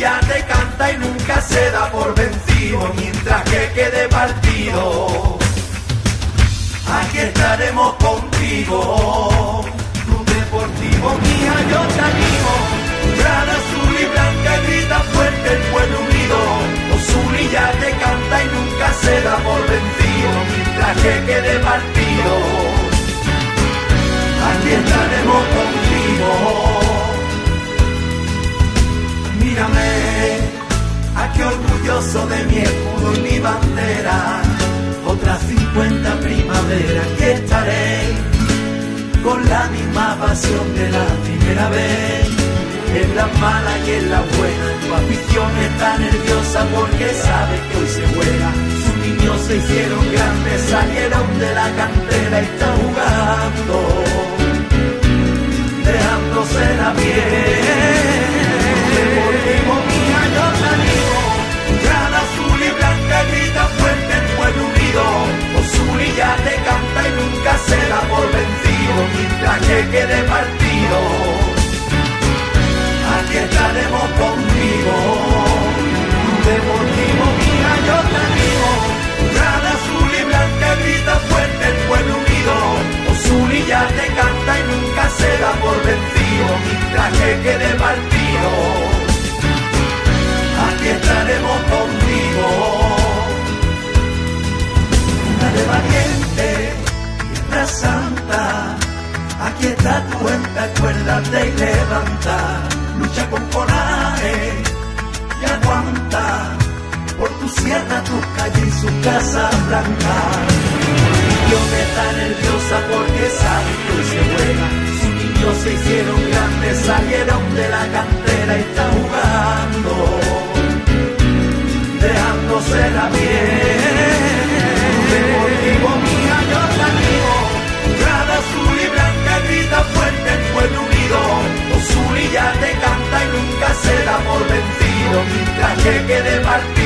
Zulia te canta y nunca se da por vencido mientras que quede partido. Aquí estaremos contigo. Club Deportivo mía, yo te animo. Grada azul y blanca grita fuerte el pueblo unido. Zulia te canta y nunca se da por vencido mientras que quede partido. Mírame, aquí orgulloso de mi escudo y mi bandera, otras 50 primaveras que estaré con la misma pasión de la primera vez. En las malas y en las buenas, tu afición está nerviosa porque sabe que hoy se juega. Sus niños se hicieron grandes, salieron de la cantera y están jugando, dejándose la piel partido aquí estaremos contigo. De valiente, tierra santa, aquí está tu cuenta, acuérdate y levanta, lucha con coraje y aguanta, por tu sierra, tu calle y su casa blanca. Me está nerviosa porque sabe que hoy se juega, sus niños se hicieron grandes, salieron de la cantera y están jugando dejándose la piel. Deportivo mía, yo te animo, grada azul y blanca grita fuerte el pueblo unido. Osuli ya te canta y nunca se da por vencido, mientras que quede partido.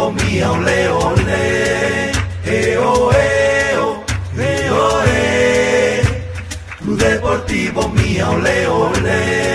Deportivo mía, ole, ole, eo, eo, eo, e, Club Deportivo mía, ole, ole.